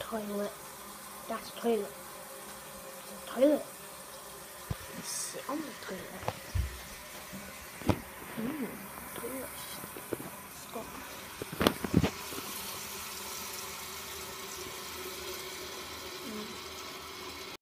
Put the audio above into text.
Toilet. That's a toilet. Toilet.